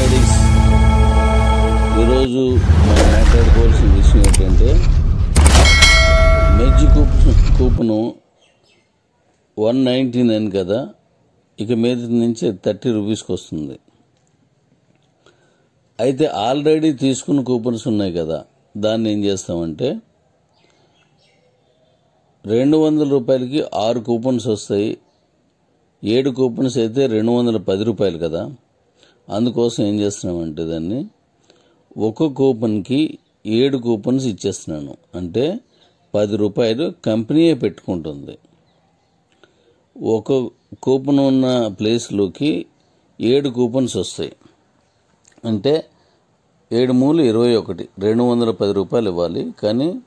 Ladies ఈరోజు మనం మాట్లాడుకోవాల్సిన విషయం ఏంటంటే మెజ్జి కూప్ కూపను వన్ నైంటీ నైన్ కదా ఇక మీద నుంచి థర్టీ రూపీస్కి వస్తుంది. అయితే ఆల్రెడీ తీసుకున్న కూపన్స్ ఉన్నాయి కదా దాన్ని ఏం చేస్తామంటే రెండు వందల రూపాయలకి ఆరు కూపన్స్ వస్తాయి ఏడు కూపన్స్ అయితే రెండు వందల పది రూపాయలు కదా. అందుకోసం ఏం చేస్తున్నామంటే దాన్ని ఒక కూపన్కి ఏడు కూపన్స్ ఇచ్చేస్తున్నాను. అంటే పది రూపాయలు కంపెనీయే పెట్టుకుంటుంది. ఒక కూపన్ ఉన్న ప్లేస్లోకి ఏడు కూపన్స్ వస్తాయి. అంటే ఏడు మూలు ఇరవై ఒకటి రెండు వందల పది రూపాయలు ఇవ్వాలి. కానీ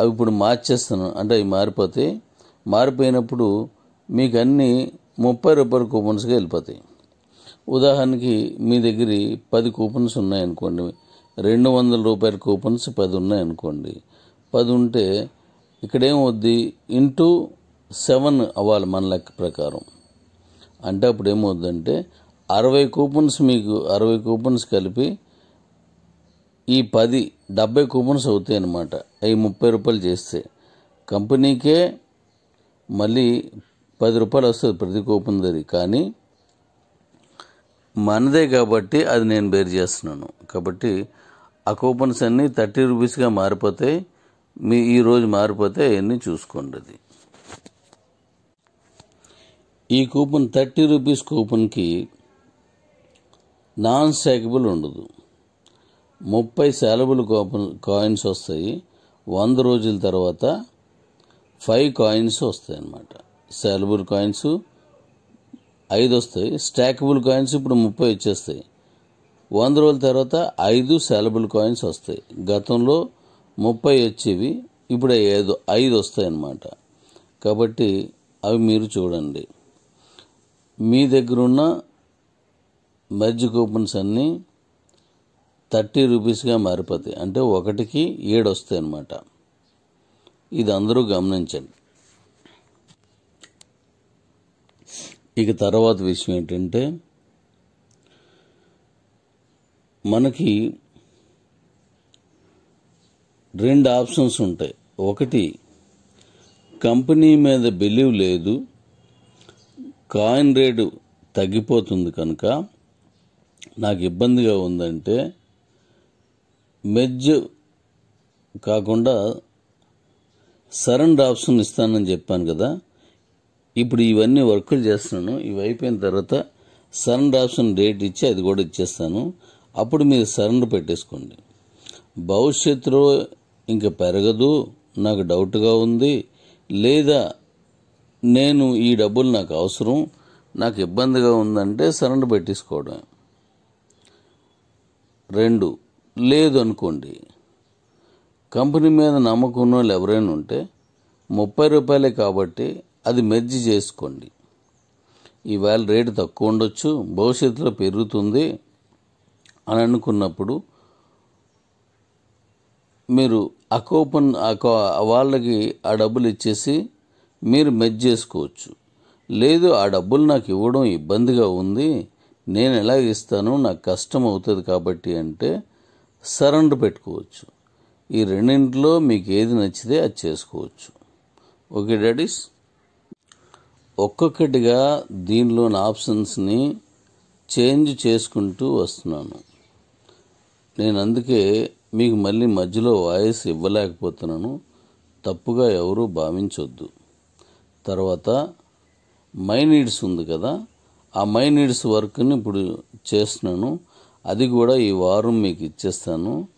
అవి ఇప్పుడు మార్చేస్తాను అంటే అవి మారిపోతాయి మారిపోయినప్పుడు మీకు అన్నీ ముప్పై రూపాయల కూపన్స్గా వెళ్ళిపోతాయి. ఉదాహరణకి మీ దగ్గర పది కూపన్స్ ఉన్నాయనుకోండి. రెండు వందల రూపాయల కూపన్స్ పది ఉన్నాయనుకోండి. పది ఉంటే ఇక్కడేమవుద్ది? ఇంటూ సెవెన్ అవ్వాలి మన లెక్క ప్రకారం. అంటే అప్పుడు ఏమవుద్దంటే అరవై కూపన్స్ మీకు అరవై కూపన్స్ కలిపి ఈ పది డెబ్బై కూపన్స్ అవుతాయి అన్నమాట అవి ముప్పై రూపాయలు చేస్తే. కంపెనీకే మళ్ళీ పది రూపాయలు వస్తుంది ప్రతి కూపన్ దరి కానీ మనదే కాబట్టి అది నేను బేర్ చేస్తున్నాను. కాబట్టి ఆ కూపన్స్ అన్నీ థర్టీ రూపీస్గా మారిపోతాయి మీ ఈరోజు మారిపోతే అవన్నీ చూసుకోండి అది. ఈ కూపన్ థర్టీ రూపీస్ కూపన్కి నాన్ స్టాకబుల్ ఉండదు. ముప్పై శాలబుల్ కూపన్ కాయిన్స్ వస్తాయి. వంద రోజుల తర్వాత ఫైవ్ కాయిన్స్ వస్తాయి అన్నమాట శాలబుల్ కాయిన్స్ ఐదు వస్తాయి స్టాకబుల్ కాయిన్స్ ఇప్పుడు ముప్పై వచ్చేస్తాయి వంద రోజుల తర్వాత ఐదు శాలబుల్ కాయిన్స్ వస్తాయి. గతంలో ముప్పై వచ్చేవి ఇప్పుడు ఐదు ఐదు వస్తాయి అన్నమాట. కాబట్టి అవి మీరు చూడండి. మీ దగ్గర ఉన్న మెర్జ్ కూపన్స్ అన్నీ థర్టీ రూపీస్గా మారిపోతాయి. అంటే ఒకటికి ఏడు వస్తాయి అన్నమాట. ఇది అందరూ గమనించండి. ఇక తర్వాత విషయం ఏంటంటే మనకి రెండు ఆప్షన్స్ ఉంటాయి. ఒకటి కంపెనీ మీద బిలీవ్ లేదు కాయిన్ రేటు తగ్గిపోతుంది కనుక నాకు ఇబ్బందిగా ఉందంటే మెజ్ కాకుండా సరెండర్ ఆప్షన్ ఇస్తానని చెప్పాను కదా ఇప్పుడు ఇవన్నీ వర్కులు చేస్తున్నాను. ఇవి అయిపోయిన తర్వాత సరెండర్ ఆప్షన్ డేట్ ఇచ్చి అది కూడా ఇచ్చేస్తాను. అప్పుడు మీరు సరెండర్ పెట్టేసుకోండి. భవిష్యత్తులో ఇంకా పెరగదు నాకు డౌట్గా ఉంది లేదా నేను ఈ డబ్బులు నాకు అవసరం నాకు ఇబ్బందిగా ఉందంటే సరెండర్ పెట్టేసుకోవడం. రెండు లేదు అనుకోండి. కంపెనీ మీద నమ్మకం ఉన్న వాళ్ళు ఎవరైనా ఉంటే ముప్పై రూపాయలే కాబట్టి అది మెర్జ్ చేసుకోండి. ఈవేళ రేటు తక్కువ ఉండొచ్చు భవిష్యత్తులో పెరుగుతుంది అని అనుకున్నప్పుడు మీరు ఆ కూపన్ ఆ కో- వాళ్ళకి ఆ డబ్బులు ఇచ్చేసి మీరు మెజ్ చేసుకోవచ్చు. లేదు ఆ డబ్బులు నాకు ఇవ్వడం ఇబ్బందిగా ఉంది నేను ఎలా ఇస్తాను నాకు కష్టం అవుతుంది కాబట్టి అంటే సరెండర్ పెట్టుకోవచ్చు. ఈ రెండింటిలో మీకు ఏది నచ్చితే అది చేసుకోవచ్చు. Okay daddies? ఒక్కొక్కటిగా దీనిలోని ఆప్షన్స్ని చేంజ్ చేసుకుంటూ వస్తున్నాను. నేను అందుకే మీకు మళ్ళీ మధ్యలో వాయిస్ ఇవ్వలేకపోతున్నాను. తప్పుగా ఎవరూ భావించొద్దు. తర్వాత మై నీడ్స్ ఉంది కదా. ఆ మై నీడ్స్ వర్క్ని ఇప్పుడు చేస్తున్నాను. అది కూడా ఈ వారం మీకు ఇచ్చేస్తాను.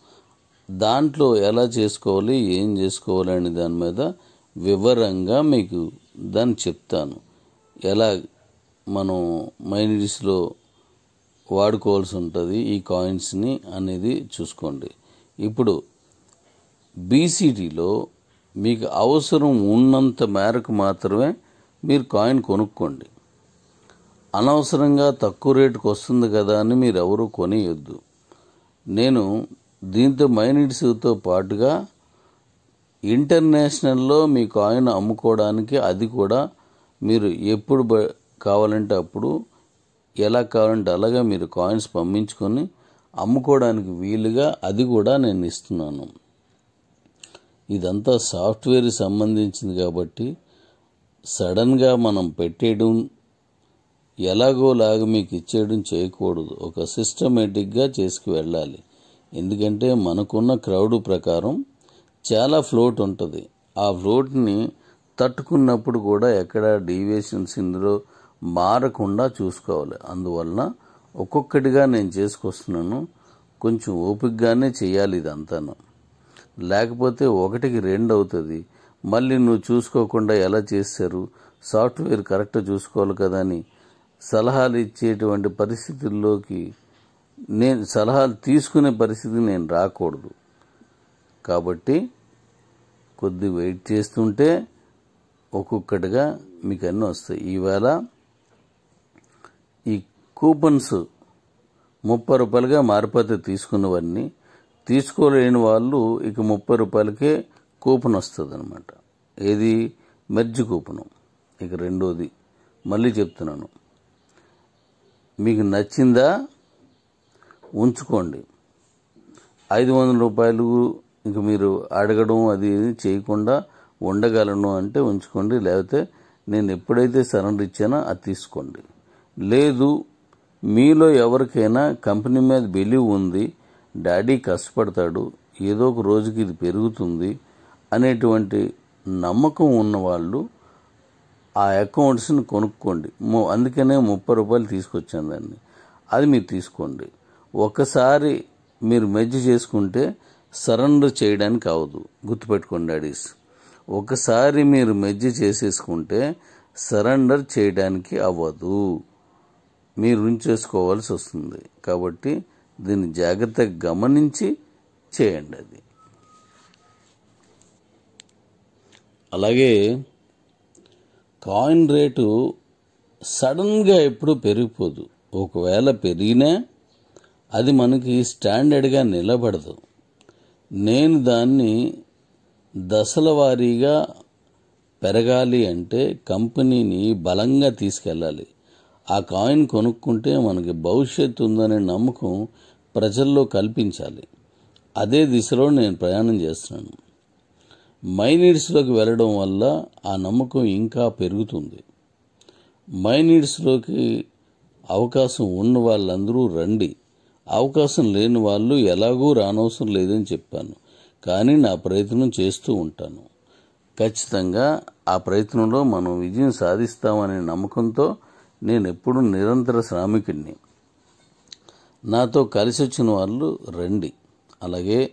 దాంట్లో ఎలా చేసుకోవాలి ఏం చేసుకోవాలి అనే దాని మీద వివరంగా మీకు దాన్ని చెప్తాను. ఎలా మనం మైనిట్స్లో వాడుకోవాల్సి ఉంటుంది ఈ కాయిన్స్ని అనేది చూసుకోండి. ఇప్పుడు బీసీటీలో మీకు అవసరం ఉన్నంత మేరకు మాత్రమే మీరు కాయిన్ కొనుక్కోండి. అనవసరంగా తక్కువ రేటుకు వస్తుంది కదా అని మీరు ఎవరు కొనియొద్దు. నేను దీంతో మైనిట్స్తో పాటుగా ఇంటర్నేషనల్లో మీ కాయిన్ అమ్ముకోవడానికి అది కూడా మీరు ఎప్పుడు బ- కావాలంటే అప్పుడు ఎలా కావాలంటే అలాగా మీరు కాయిన్స్ పంపించుకొని అమ్ముకోవడానికి వీలుగా అది కూడా నేను ఇస్తున్నాను. ఇదంతా సాఫ్ట్వేర్ సంబంధించింది కాబట్టి సడన్గా మనం పెట్టేయడం ఎలాగోలాగా మీకు ఇచ్చేయడం చేయకూడదు. ఒక సిస్టమేటిక్గా చేసుకు వెళ్ళాలి. ఎందుకంటే మనకున్న క్రౌడ్ ప్రకారం చాలా ఫ్లోట్ ఉంటుంది. ఆ ఫ్లోట్ని తట్టుకున్నప్పుడు కూడా ఎక్కడ డీవియేషన్స్ ఇందులో మారకుండా చూసుకోవాలి. అందువలన ఒక్కొక్కటిగా నేను చేసుకొస్తున్నాను. కొంచెం ఓపికగానే చేయాలి ఇదంతాను. లేకపోతే ఒకటికి రెండు అవుతుంది. మళ్ళీ నువ్వు చూసుకోకుండా ఎలా చేశారు? సాఫ్ట్వేర్ కరెక్ట్ చూసుకోవాలి కదా అని సలహాలు ఇచ్చేటువంటి పరిస్థితుల్లోకి నేను సలహాలు తీసుకునే పరిస్థితికి నేను రాకూడదు. కాబట్టి కొద్ది వెయిట్ చేస్తుంటే ఒక్కొక్కటిగా మీకు అన్నీ వస్తాయి. ఈవేళ ఈ కూపన్స్ ముప్పై రూపాయలుగా మారిపోతే తీసుకున్నవన్నీ తీసుకోలేని వాళ్ళు ఇక ముప్పై రూపాయలకే కూపన్ వస్తుంది అనమాట ఏది? Merge coupon. ఇక రెండోది మళ్ళీ చెప్తున్నాను. మీకు నచ్చిందా? ఉంచుకోండి. ఐదు వందల రూపాయలు ఇంక మీరు అడగడం అది చేయకుండా ఉండగలను అంటే ఉంచుకోండి. లేకపోతే నేను ఎప్పుడైతే సరెండర్ ఇచ్చానో అది తీసుకోండి. లేదు మీలో ఎవరికైనా కంపెనీ మీద బిలీవ్ ఉంది డాడీ కష్టపడతాడు ఏదో ఒక రోజుకి ఇది పెరుగుతుంది అనేటువంటి నమ్మకం ఉన్నవాళ్ళు ఆ అకౌంట్స్ని కొనుక్కోండి. అందుకనే ముప్పై రూపాయలు తీసుకొచ్చాను దాన్ని. అది మీరు తీసుకోండి. ఒకసారి మీరు మెజ్జ చేసుకుంటే సరెండర్ చేయడానికి అవదు గుర్తుపెట్టుకోండి డాడీస్. ఒకసారి మీరు మెజ్జి చేసేసుకుంటే సరెండర్ చేయడానికి అవ్వదు. మీరు ఉంచేసుకోవాల్సి వస్తుంది. కాబట్టి దీన్ని జాగ్రత్తగా గమనించి చేయండి అది. అలాగే కాయిన్ రేటు సడన్గా ఎప్పుడు పెరిగిపోదు. ఒకవేళ పెరిగినా అది మనకి స్టాండర్డ్గా నిలబడదు. నేను దాన్ని దశల వారీగా పెరగాలి అంటే కంపెనీని బలంగా తీసుకెళ్ళాలి. ఆ కాయిన్ కొనుక్కుంటే మనకి భవిష్యత్తు ఉందనే నమ్మకం ప్రజల్లో కల్పించాలి. అదే దిశలో నేను ప్రయాణం చేస్తున్నాను. మైనీడ్స్లోకి వెళ్ళడం వల్ల ఆ నమ్మకం ఇంకా పెరుగుతుంది. మైనీడ్స్లోకి అవకాశం ఉన్న వాళ్ళందరూ రండి. అవకాశం లేని వాళ్ళు ఎలాగూ రానవసరం లేదని చెప్పాను. కానీ నా ప్రయత్నం చేస్తూ ఉంటాను. ఖచ్చితంగా ఆ ప్రయత్నంలో మనం విజయం సాధిస్తామనే నమ్మకంతో నేను ఎప్పుడు నిరంతర శ్రామికుడిని నాతో కలిసి వచ్చిన వాళ్ళు రండి. అలాగే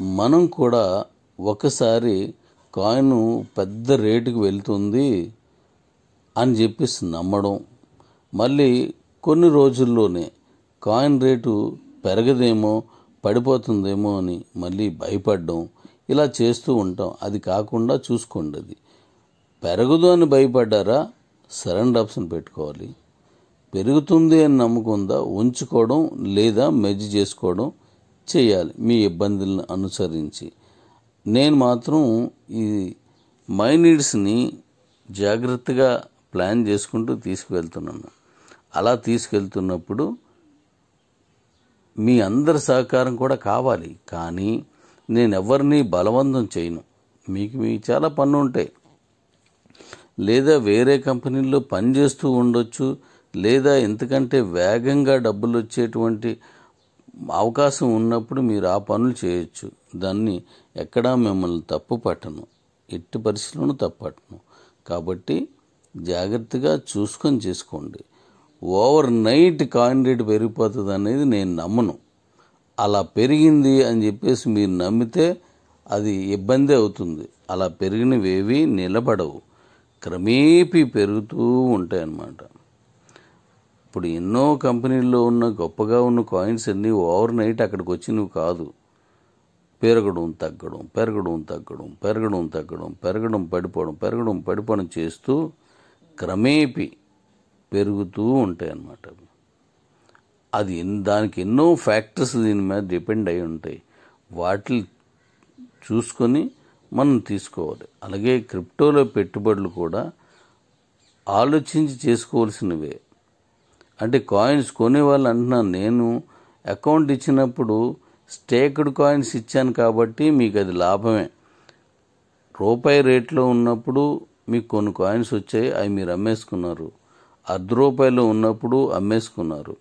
మనం కూడా ఒకసారి కాయిన్ పెద్ద రేటుకి వెళ్తుంది అని చెప్పేసి నమ్మడం. మళ్ళీ కొన్ని రోజుల్లోనే కాయిన్ రేటు పెరగదేమో పడిపోతుందేమో అని మళ్ళీ భయపడడం ఇలా చేస్తూ ఉంటాం. అది కాకుండా చూసుకోండి అది. పెరగదు అని భయపడ్డారా? సరెండర్ ఆప్షన్ పెట్టుకోవాలి. పెరుగుతుంది అని నమ్ముకుందా? ఉంచుకోవడం లేదా మెజ్జి చేసుకోవడం చేయాలి. మీ ఇబ్బందులను అనుసరించి. నేను మాత్రం ఈ మై నీడ్స్ని జాగ్రత్తగా ప్లాన్ చేసుకుంటూ తీసుకువెళ్తున్నాను. అలా తీసుకెళ్తున్నప్పుడు మీ అందరి సహకారం కూడా కావాలి. కానీ నేను ఎవరిని బలవంతం చేయను. మీకు మీ చాలా పనులు ఉంటాయి లేదా వేరే కంపెనీల్లో పనిచేస్తూ ఉండొచ్చు లేదా ఎంతకంటే వేగంగా డబ్బులు వచ్చేటువంటి అవకాశం ఉన్నప్పుడు మీరు ఆ పనులు చేయొచ్చు. దాన్ని ఎక్కడా మిమ్మల్ని తప్పు పట్టను ఎట్టి పరిస్థితులను తప్పు పట్టను కాబట్టి జాగ్రత్తగా చూసుకొని చేసుకోండి. ఓవర్ నైట్ కాయిన్ పెరిగిపోతుంది అనేది నేను నమ్మను. అలా పెరిగింది అని చెప్పేసి మీరు నమ్మితే అది ఇబ్బంది అవుతుంది. అలా పెరిగినవేవి నిలబడవు. క్రమేపీ పెరుగుతూ ఉంటాయి అన్నమాట. ఇప్పుడు ఎన్నో కంపెనీల్లో ఉన్న గొప్పగా ఉన్న కాయిన్స్ అన్నీ ఓవర్ నైట్ అక్కడికి వచ్చినవి కాదు. పెరగడం తగ్గడం పెరగడం తగ్గడం పెరగడం తగ్గడం పెరగడం పడిపోవడం పెరగడం పడిపోవడం చేస్తూ క్రమేపీ పెరుగుతూ ఉంటాయి అన్నమాట. అది దానికి ఎన్నో ఫ్యాక్టర్స్ దీని మీద డిపెండ్ అయి ఉంటాయి. వాటిని చూసుకొని మనం తీసుకోవాలి. అలాగే క్రిప్టోలో పెట్టుబడులు కూడా ఆలోచించి చేసుకోవాల్సినవే. అంటే కాయిన్స్ కొనే వాళ్ళు అంటున్నాను నేను అకౌంట్ ఇచ్చినప్పుడు స్టేక్డ్ కాయిన్స్ ఇచ్చాను కాబట్టి మీకు అది లాభమే. రూపాయి రేట్లో ఉన్నప్పుడు మీకు కొన్ని కాయిన్స్ వచ్చాయి అవి మీరు అమ్మేసుకున్నారు. అర్ధ రూపాయలు ఉన్నప్పుడు అమ్మేసుకున్నారు.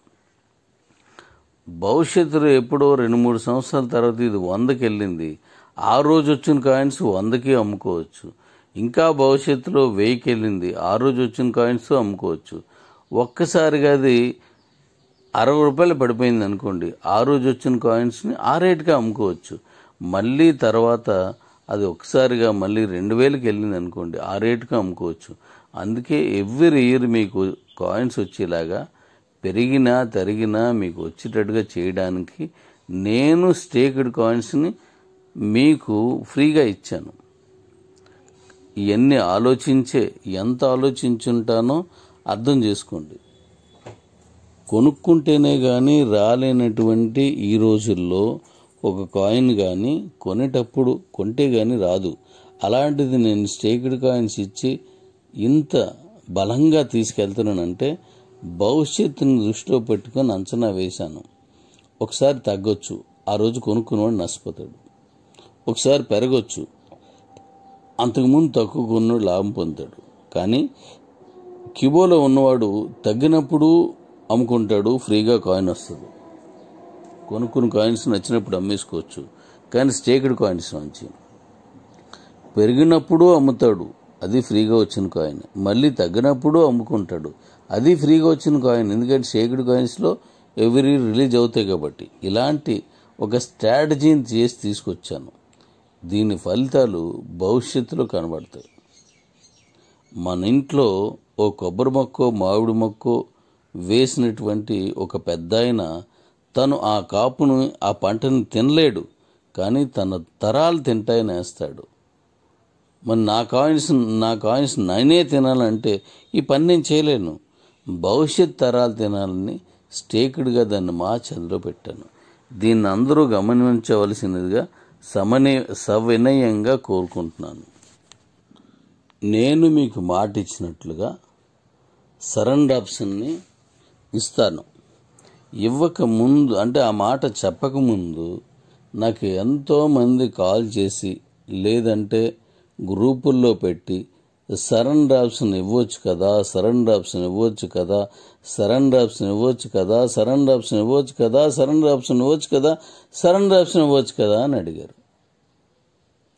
భవిష్యత్తులో ఎప్పుడో రెండు మూడు సంవత్సరాల తర్వాత ఇది వందకి వెళ్ళింది ఆ రోజు వచ్చిన కాయిన్స్ వందకి అమ్ముకోవచ్చు. ఇంకా భవిష్యత్తులో వెయ్యికి వెళ్ళింది ఆ రోజు వచ్చిన కాయిన్స్ అమ్ముకోవచ్చు. ఒక్కసారిగా అది అరవై రూపాయలు పడిపోయింది అనుకోండి. ఆ రోజు వచ్చిన కాయిన్స్ని ఆ రేటుకి అమ్ముకోవచ్చు. మళ్ళీ తర్వాత అది ఒకసారిగా మళ్ళీ రెండు వేలకి వెళ్ళింది అనుకోండి. ఆ రేటుకి అమ్ముకోవచ్చు. అందుకే ఎవ్రీ ఇయర్ మీకు కాయిన్స్ వచ్చేలాగా పెరిగినా తరిగినా మీకు వచ్చేటట్టుగా చేయడానికి నేను స్టేక్డ్ కాయిన్స్ని మీకు ఫ్రీగా ఇచ్చాను. ఇవన్నీ ఆలోచించే ఎంత ఆలోచించుంటానో అర్థం చేసుకోండి. కొనుక్కుంటేనే కానీ రాలేనటువంటి ఈ రోజుల్లో ఒక కాయిన్ కానీ కొనేటప్పుడు కొంటే కానీ రాదు. అలాంటిది నేను స్టేక్డ్ కాయిన్స్ ఇచ్చి ఇంత బలంగా తీసుకెళ్తున్నానంటే భవిష్యత్తుని దృష్టిలో పెట్టుకొని అంచనా వేశాను. ఒకసారి తగ్గొచ్చు. ఆ రోజు కొనుక్కున్నవాడు నష్టపోతాడు. ఒకసారి పెరగొచ్చు. అంతకుముందు తక్కువ లాభం పొందుతాడు. కానీ క్యూబోలో ఉన్నవాడు తగ్గినప్పుడు అమ్ముకుంటాడు ఫ్రీగా కాయిన్ వస్తుంది. కొనుక్కున్న కాయిన్స్ నచ్చినప్పుడు అమ్మేసుకోవచ్చు. కానీ స్టేక్డ్ కాయిన్స్ నుంచి పెరిగినప్పుడు అమ్ముతాడు. అది ఫ్రీగా వచ్చిన కాయిన్ మళ్ళీ తగ్గినప్పుడు అమ్ముకుంటాడు. అది ఫ్రీగా వచ్చిన కాయిన్ ఎందుకంటే స్టేక్డ్ కాయిన్స్లో ఎవరీ రిలీజ్ అవుతాయి కాబట్టి. ఇలాంటి ఒక స్ట్రాటజీని చేసి తీసుకొచ్చాను. దీని ఫలితాలు భవిష్యత్తులో కనబడతాయి. మన ఇంట్లో ఓ కొబ్బరి మొక్కో మామిడి మొక్కో వేసినటువంటి ఒక పెద్ద ఆయన తను ఆ కాపును ఆ పంటను తినలేడు. కానీ తన తరాలు తింటాయని వేస్తాడు. మరి నా కాయిన్స్ నా కాయిన్స్ నేనే తినాలంటే ఈ పని నేను చేయలేను. భవిష్యత్ తరాలు తినాలని స్టేక్డ్గా దాన్ని మార్చి అందులో పెట్టాను. దీన్ని అందరూ గమనించవలసినదిగా సమనే సవినయంగా కోరుకుంటున్నాను. నేను మీకు మాట ఇచ్చినట్లుగా సరెండర్ ఆప్షన్ని ఇస్తాను. ఇవ్వక ముందు అంటే ఆ మాట చెప్పకముందు నాకు ఎంతోమంది కాల్ చేసి లేదంటే గ్రూపుల్లో పెట్టి సరెండర్ ఆప్షన్ ఇవ్వచ్చు కదా సరెండర్ ఆప్షన్ ఇవ్వచ్చు కదా సరెండర్ ఆప్షన్ ఇవ్వచ్చు కదా సరెండర్ ఆప్షన్ ఇవ్వచ్చు కదా సరెండర్ ఆప్షన్ ఇవ్వచ్చు కదా సరెండర్ ఆప్షన్ ఇవ్వచ్చు కదా అని అడిగారు.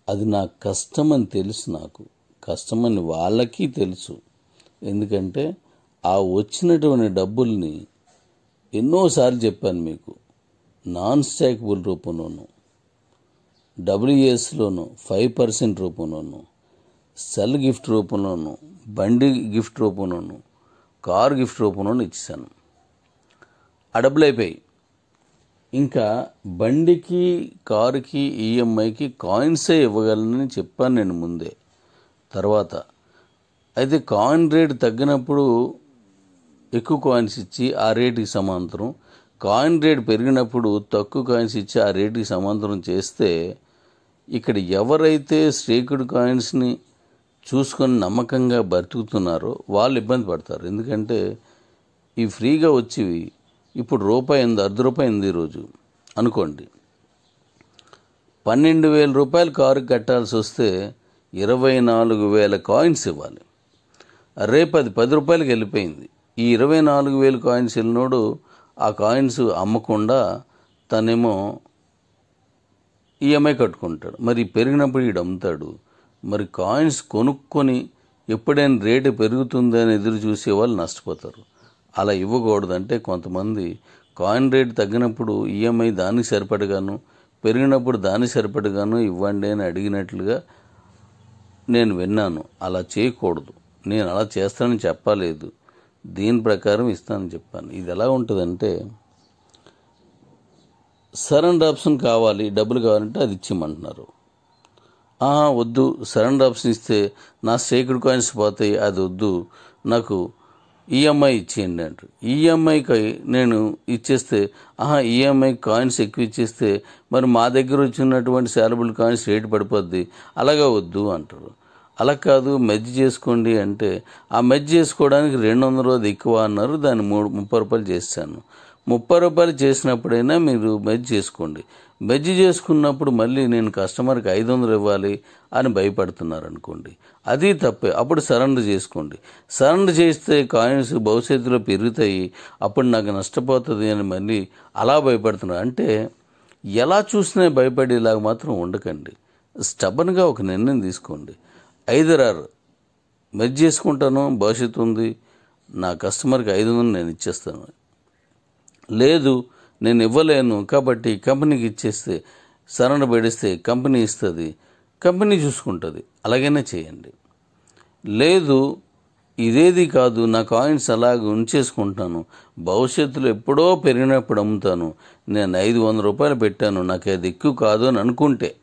అది నాకు కష్టం అని తెలుసు నాకు. కష్టమని వాళ్ళకి తెలుసు. ఎందుకంటే ఆ వచ్చినటువంటి డబ్బుల్ని ఎన్నోసార్లు చెప్పాను మీకు. నాన్ స్టాకబుల్ రూపంలోను. డబ్ల్యూఎస్లోను ఫైవ్ పర్సెంట్ రూపంలోను సెల్ గిఫ్ట్ రూపంలోను బండి గిఫ్ట్ రూపంలోను కార్ గిఫ్ట్ రూపంలోను ఇచ్చాను ఆ డబ్బులు అయిపోయి ఇంకా బండికి కారుకి ఈఎంఐకి కాయిన్సే ఇవ్వగలనని చెప్పాను నేను ముందే. తర్వాత అయితే కాయిన్ రేట్ తగ్గినప్పుడు ఎక్కువ కాయిన్స్ ఇచ్చి ఆ రేటుకి సమాంతరం. కాయిన్ రేట్ పెరిగినప్పుడు తక్కువ కాయిన్స్ ఇచ్చి ఆ రేటుకి సమాంతరం చేస్తే ఇక్కడ ఎవరైతే శ్రీకుడు కాయిన్స్ని చూసుకొని నమ్మకంగా బ్రతుకుతున్నారో వాళ్ళు ఇబ్బంది పడతారు. ఎందుకంటే ఈ ఫ్రీగా వచ్చేవి ఇప్పుడు రూపాయి ఉంది అర్ధ రూపాయి ఉంది రోజు. అనుకోండి. పన్నెండు వేల రూపాయలు కారు కట్టాల్సి వస్తే ఇరవై నాలుగు వేల కాయిన్స్ ఇవ్వాలి. రేపు అది పది రూపాయలకి వెళ్ళిపోయింది. ఈ ఇరవై నాలుగు వేలు కాయిన్స్ వెళ్ళినోడు ఆ కాయిన్స్ అమ్మకుండా తనేమో ఈఎంఐ కట్టుకుంటాడు. మరి పెరిగినప్పుడు ఈడు అమ్ముతాడు. మరి కాయిన్స్ కొనుక్కొని ఎప్పుడైనా రేటు పెరుగుతుందని ఎదురు చూసే వాళ్ళు నష్టపోతారు. అలా ఇవ్వకూడదంటే కొంతమంది కాయిన్ రేటు తగ్గినప్పుడు ఈఎంఐ దానికి సరిపడగాను పెరిగినప్పుడు దానికి సరిపడగాను ఇవ్వండి అని అడిగినట్లుగా నేను విన్నాను. అలా చేయకూడదు. నేను అలా చేస్తానని చెప్పలేదు. దీని ప్రకారం ఇస్తానని చెప్పాను. ఇది ఎలా ఉంటుందంటే సరెండర్ ఆప్షన్ కావాలి డబ్బులు కావాలంటే అది ఇచ్చిమంటున్నారు ఆహా వద్దు సరెండర్ ఆప్షన్ ఇస్తే నా స్టేక్డ్ కాయిన్స్ పోతాయి అది వద్దు నాకు ఈఎంఐ ఇచ్చేయండి అంటారు. ఈఎంఐకి నేను ఇచ్చేస్తే ఆహా ఈఎంఐ కాయిన్స్ ఎక్కువ ఇచ్చేస్తే మరి మా దగ్గర వచ్చినటువంటి శాలబుల్ కాయిన్స్ రేటు పడిపోద్ది అలాగా వద్దు అంటారు. అలా కాదు మెజ్ చేసుకోండి అంటే ఆ మెజ్ చేసుకోవడానికి రెండు వందల రోజు ఎక్కువ అన్నారు దాన్ని మూడు ముప్పై రూపాయలు చేశాను. ముప్పై రూపాయలు చేసినప్పుడైనా మీరు మెజ్ చేసుకోండి. మెజ్ చేసుకున్నప్పుడు మళ్ళీ నేను కస్టమర్కి ఐదు వందలు ఇవ్వాలి అని భయపడుతున్నారు అనుకోండి అది తప్పే. అప్పుడు సరెండర్ చేసుకోండి. సరెండర్ చేస్తే కాయిన్స్ భవిష్యత్తులో పెరుగుతాయి. అప్పుడు నాకు నష్టపోతుంది అని మళ్ళీ అలా భయపడుతున్నారు. అంటే ఎలా చూసినా భయపడేలాగా మాత్రం ఉండకండి. స్టబన్గా ఒక నిర్ణయం తీసుకోండి. ఐదరారు మెజ్ చేసుకుంటాను భవిష్యత్తు ఉంది. నా కస్టమర్కి ఐదు వందలు నేను ఇచ్చేస్తాను. లేదు నేను ఇవ్వలేను కాబట్టి కంపెనీకి ఇచ్చేస్తే సరణ పెడిస్తే కంపెనీ ఇస్తుంది కంపెనీ చూసుకుంటుంది అలాగైనా చేయండి. లేదు ఇదేది కాదు నా కాయిన్స్ అలాగ ఉంచేసుకుంటాను భవిష్యత్తులో ఎప్పుడో పెరిగినప్పుడు అమ్ముతాను నేను ఐదు వందల రూపాయలు పెట్టాను నాకు అది ఎక్కువ కాదు అని అనుకుంటే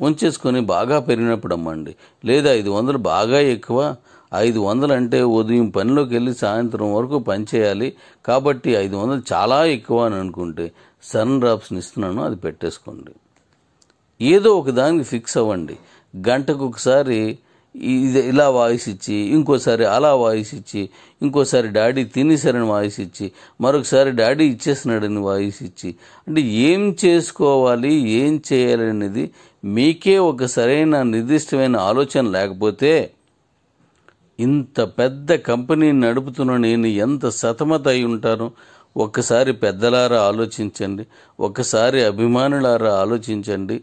ఉంచేసుకొని బాగా పెరిగినప్పుడు అమ్మండి. లేదా ఐదు వందలు బాగా ఎక్కువ ఐదు వందలు అంటే ఉదయం పనిలోకి వెళ్ళి సాయంత్రం వరకు పని చేయాలి కాబట్టి ఐదు వందలు చాలా ఎక్కువ అని అనుకుంటే సన్ డ్రాప్స్ని ఇస్తున్నాను అది పెట్టేసుకోండి. ఏదో ఒక దానికి ఫిక్స్ అవ్వండి. గంటకు ఒకసారి ఇది ఇలా వాయిస్ ఇచ్చి ఇంకోసారి అలా వాయిస్ ఇచ్చి ఇంకోసారి డాడీ తినేసారని వాయిస్ ఇచ్చి మరొకసారి డాడీ ఇచ్చేస్తున్నాడని వాయిస్ ఇచ్చి అంటే ఏం చేసుకోవాలి ఏం చేయాలి అనేది మీకే ఒక సరైన నిర్దిష్టమైన ఆలోచన లేకపోతే ఇంత పెద్ద కంపెనీని నడుపుతున్న నేను ఎంత సతమత అయి ఉంటాను? ఒక్కసారి పెద్దలారా ఆలోచించండి. ఒక్కసారి అభిమానులారా ఆలోచించండి.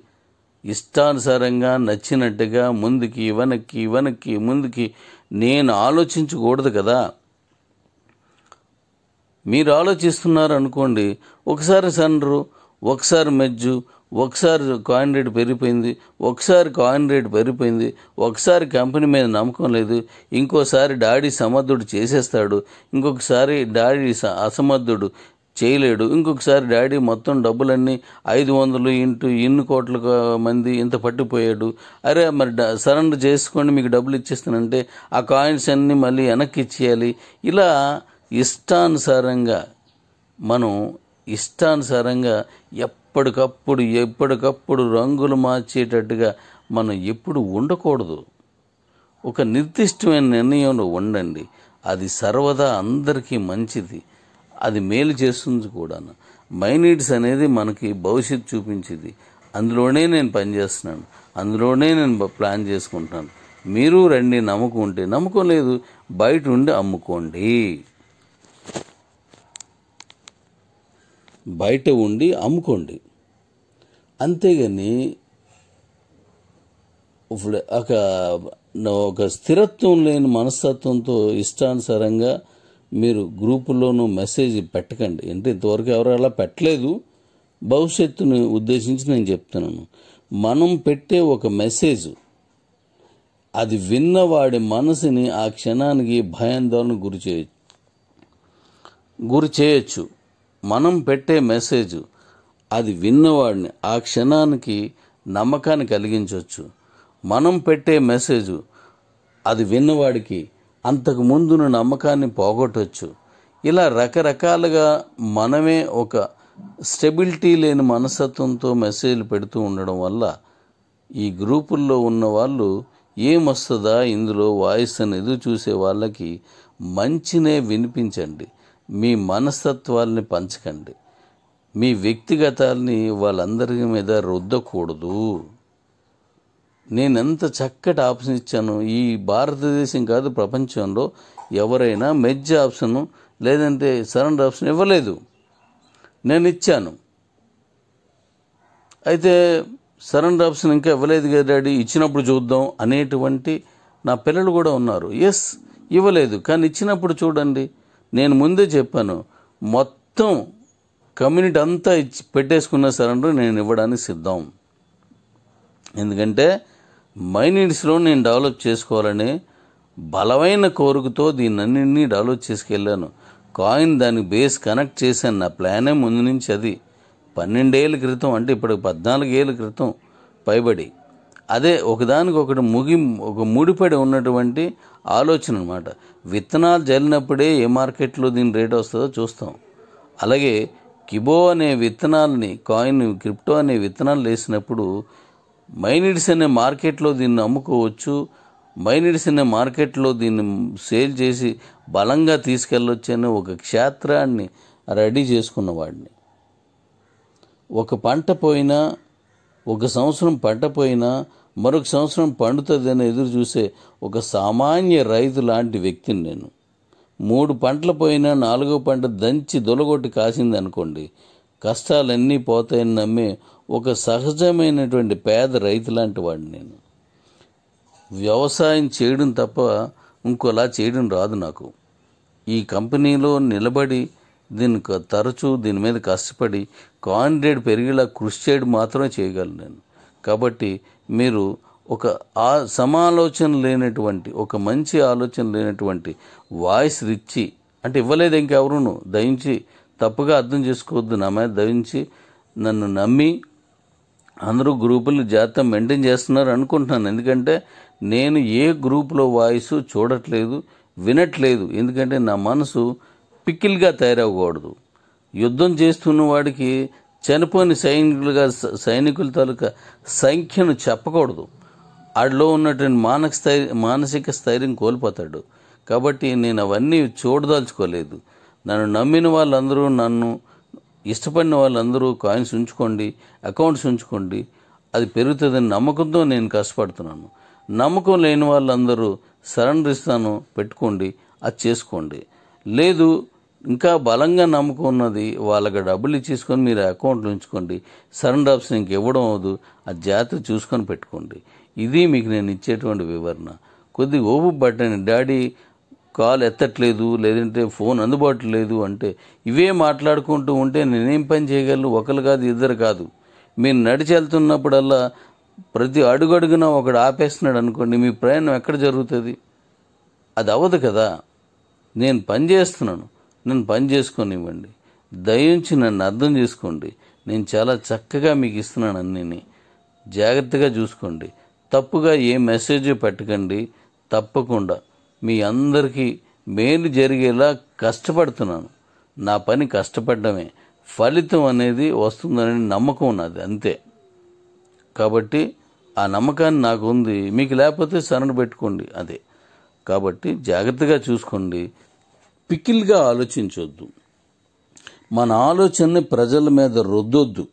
ఇష్టానుసారంగా నచ్చినట్టుగా ముందుకి వెనక్కి వెనక్కి ముందుకి నేను ఆలోచించకూడదు కదా? మీరు ఆలోచిస్తున్నారు అనుకోండి ఒకసారి సన్రు ఒకసారి మెజ్జు ఒకసారి కాయిన్ రేట్ పెరిగిపోయింది ఒకసారి కాయిన్ రేట్ పెరిగిపోయింది ఒకసారి కంపెనీ మీద నమ్మకం లేదు ఇంకోసారి డాడీ సమర్థుడు చేసేస్తాడు ఇంకొకసారి డాడీ స- అసమర్థుడు చేయలేడు ఇంకొకసారి డాడీ మొత్తం డబ్బులన్నీ ఐదు వందలు ఇంటూ ఇన్ని కోట్ల మంది ఇంత పట్టిపోయాడు. అరే మరి డ- సరెండర్ చేసుకోండి మీకు డబ్బులు ఇచ్చేస్తానంటే ఆ కాయిన్స్ అన్నీ మళ్ళీ వెనక్కి ఇచ్చేయాలి. ఇలా ఇష్టానుసారంగా మనం ఇష్టానుసారంగా ఎప్పటికప్పుడు ఎప్పటికప్పుడు రంగులు మార్చేటట్టుగా మనం ఎప్పుడు ఉండకూడదు. ఒక నిర్దిష్టమైన నిర్ణయంలో ఉండండి. అది సర్వదా అందరికీ మంచిది. అది మేలు చేస్తుంది కూడా మైనీడ్స్ అనేది మనకి భవిష్యత్తు చూపించింది. అందులోనే నేను పనిచేస్తున్నాను. అందులోనే నేను ప్లాన్ చేసుకుంటున్నాను. మీరు రండి నమ్మకం ఉంటే నమ్మకం లేదు. బయట ఉండి అమ్ముకోండి. బయట ఉండి అమ్ముకోండి. అంతేగాని ఇప్పుడు ఒక ఒక స్థిరత్వం లేని మనస్తత్వంతో ఇష్టానుసారంగా మీరు గ్రూపులోనూ మెసేజ్ పెట్టకండి. అంటే ఇంతవరకు ఎవరు అలా పెట్టలేదు. భవిష్యత్తుని ఉద్దేశించి నేను చెప్తున్నాను. మనం పెట్టే ఒక మెసేజ్ అది విన్నవాడి మనసుని ఆ క్షణానికి భయాందోళన గురి చేయొచ్చు గురి చేయొచ్చు. మనం పెట్టే మెసేజ్ అది విన్నవాడిని ఆ క్షణానికి నమ్మకాన్ని కలిగించవచ్చు మనం పెట్టే మెసేజ్ అది విన్నవాడికి అంతకు ముందున్న నమ్మకాన్ని పోగొట్టవచ్చు ఇలా రకరకాలుగా మనమే ఒక స్టెబిలిటీ లేని మనస్తత్వంతో మెసేజ్లు పెడుతూ ఉండడం వల్ల ఈ గ్రూపుల్లో ఉన్న వాళ్ళు ఏమొస్తుందా ఇందులో వాయిస్ అని ఎదురు చూసే వాళ్ళకి మంచినే వినిపించండి. మీ మనస్తత్వాల్ని పంచకండి. మీ వ్యక్తిగతాల్ని వాళ్ళందరి మీద రుద్దకూడదు. నేను ఎంత చక్కటి ఆప్షన్ ఇచ్చాను. ఈ భారతదేశం కాదు ప్రపంచంలో ఎవరైనా మెజ్ ఆప్షన్ లేదంటే సరెండర్ ఆప్షన్ ఇవ్వలేదు. నేను ఇచ్చాను అయితే సరెండర్ ఆప్షన్ ఇంకా ఇవ్వలేదు కదా డాడీ ఇచ్చినప్పుడు చూద్దాం అనేటువంటి నా పిల్లలు కూడా ఉన్నారు. ఎస్ ఇవ్వలేదు. కానీ ఇచ్చినప్పుడు చూడండి. నేను ముందే చెప్పాను మొత్తం కమ్యూనిటీ అంతా ఇచ్చి పెట్టేసుకున్న సరెండర్ నేను ఇవ్వడానికి సిద్ధం. ఎందుకంటే మైనిడ్స్లో నేను డెవలప్ చేసుకోవాలని బలమైన కోరికతో దీన్నన్నింటినీ డెవలప్ చేసుకెళ్ళాను. కాయిన్ దానికి బేస్ కనెక్ట్ చేశాను. నా ప్లానే ముందు నుంచి అది. పన్నెండేళ్ళ క్రితం అంటే ఇప్పుడు పద్నాలుగేళ్ళ క్రితం పైబడి. అదే ఒకదానికొకటి ముగి ఒక ముడిపడి ఉన్నటువంటి ఆలోచన అనమాట విత్తనాలు జల్లినప్పుడే ఏ మార్కెట్లో దీని రేట్ వస్తుందో చూస్తాం. అలాగే కిబో అనే విత్తనాలని కాయిన్ క్రిప్టో అనే విత్తనాలు వేసినప్పుడు మైనిడ్స్ అనే మార్కెట్లో దీన్ని అమ్ముకోవచ్చు మైనిడ్స్ అనే మార్కెట్లో దీన్ని సేల్ చేసి బలంగా తీసుకెళ్ళొచ్చని ఒక క్షేత్రాన్ని రెడీ చేసుకున్న వాడిని. ఒక పంట పోయినా ఒక సంవత్సరం పంట పోయినా మరొక సంవత్సరం పండుతుందని ఎదురు చూసే ఒక సామాన్య రైతు లాంటి వ్యక్తిని నేను. మూడు పంటలు పోయినా నాలుగో పంట దంచి దొలగొట్టి కాసింది అనుకోండి కష్టాలన్నీ పోతాయని నమ్మే ఒక సహజమైనటువంటి పేద రైతు లాంటి వాడిని నేను. వ్యవసాయం చేయడం తప్ప ఇంకోలా చేయడం రాదు నాకు. ఈ కంపెనీలో నిలబడి దీనికి తరచూ దీని మీద కష్టపడి కాండిడేట్ పెరిగేలా కృషి చేయడం మాత్రమే చేయగలను నేను. కాబట్టి మీరు ఒక ఆ సమాలోచన లేనటువంటి ఒక మంచి ఆలోచన లేనటువంటి వాయిస్ రిచ్చి అంటే ఇవ్వలేదు ఇంకెవరును దయించి తప్పుగా అర్థం చేసుకోవద్దు నా మీద దయించి నన్ను నమ్మి అందరూ గ్రూపులు జాతం మెయింటైన్ చేస్తున్నారు అనుకుంటున్నాను. ఎందుకంటే నేను ఏ గ్రూపులో వాయిస్ చూడట్లేదు వినట్లేదు. ఎందుకంటే నా మనసు పిక్కిల్గా తయారవ్వకూడదు. యుద్ధం చేస్తున్న వాడికి చనిపోయిన సైనికులుగా సైనికుల తాలూకా సంఖ్యను చెప్పకూడదు. ఆడిలో ఉన్నటువంటి మానసిక స్థైర్యం మానసిక స్థైర్యం కోల్పోతాడు. కాబట్టి నేను అవన్నీ చూడదలుచుకోలేదు. నన్ను నమ్మిన వాళ్ళందరూ నన్ను ఇష్టపడిన వాళ్ళందరూ కాయిన్స్ ఉంచుకోండి అకౌంట్స్ ఉంచుకోండి. అది పెరుగుతుందని నమ్మకంతో నేను కష్టపడుతున్నాను. నమ్మకం లేని వాళ్ళందరూ సరెండర్ ఇస్తాను పెట్టుకోండి అది చేసుకోండి. లేదు ఇంకా బలంగా నమ్మకం ఉన్నది వాళ్ళకి డబ్బులు ఇచ్చేసుకొని మీరు అకౌంట్లో ఉంచుకోండి. సరెండర్ ఆప్షన్ ఇంక ఇవ్వడం అవదు ఆ జాగ్రత్త చూసుకొని పెట్టుకోండి. ఇది మీకు నేను ఇచ్చేటువంటి వివరణ. కొద్ది ఓపు పట్టండి. డాడీ కాల్ ఎత్తట్లేదు లేదంటే ఫోన్ అందుబాటులో లేదు అంటే ఇవే మాట్లాడుకుంటూ ఉంటే నేనేం పని చేయగలను? ఒకరు కాదు ఇద్దరు కాదు. మీరు నడిచి వెళ్తున్నప్పుడల్లా ప్రతి అడుగడుగున ఒకడు ఆపేస్తున్నాడు అనుకోండి మీ ప్రయాణం ఎక్కడ జరుగుతుంది? అది అవ్వదు కదా. నేను పని చేస్తున్నాను. నన్ను పని చేసుకొనివ్వండి. దయించి నన్ను అర్థం చేసుకోండి. నేను చాలా చక్కగా మీకు ఇస్తున్నాను అన్నిని. జాగ్రత్తగా చూసుకోండి. తప్పుగా ఏ మెసేజ్ పెట్టకండి. తప్పకుండా. మీ అందరికీ మేలు జరిగేలా కష్టపడుతున్నాను. నా పని కష్టపడమే ఫలితం అనేది వస్తుందని నమ్మకం ఉన్నది అంతే. కాబట్టి ఆ నమ్మకాన్ని నాకు ఉంది మీకు లేకపోతే శరణ పెట్టుకోండి అదే. కాబట్టి జాగ్రత్తగా చూసుకోండి. పికిల్గా ఆలోచించొద్దు. మన ఆలోచనని ప్రజల మీద రుద్దొద్దు.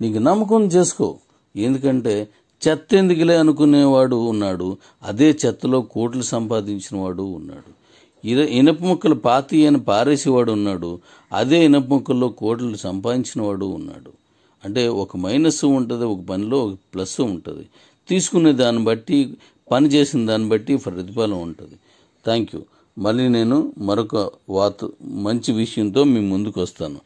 నీకు నమ్మకం చేసుకో. ఎందుకంటే చెత్త ఎందుకులే అనుకునేవాడు ఉన్నాడు. అదే చెత్తలో కోట్లు సంపాదించిన వాడు ఉన్నాడు. ఇనప ముక్కలు పాతి అని పారేసేవాడు ఉన్నాడు. అదే ఇనప ముక్కల్లో కోట్లు సంపాదించిన వాడు ఉన్నాడు. అంటే ఒక మైనస్ ఉంటుంది ఒక పనిలో ఒక ప్లస్ ఉంటుంది. తీసుకునే దాన్ని బట్టి పని చేసిన దాన్ని బట్టి ప్రతిఫలం ఉంటుంది. థ్యాంక్ యూ మళ్ళీ నేను మరొక వాత మంచి విషయంతో మీ ముందుకు వస్తాను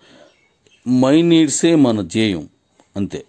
మై నీడ్సే మన ధ్యేయం. అంతే.